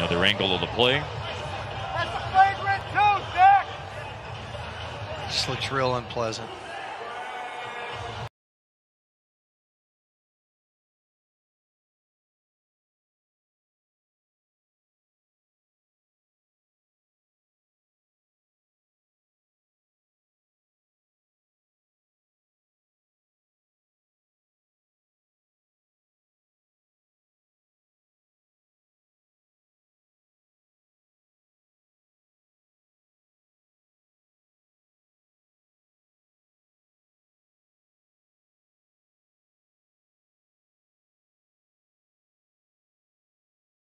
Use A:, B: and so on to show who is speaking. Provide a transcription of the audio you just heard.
A: Another angle of the play.
B: This looks real unpleasant.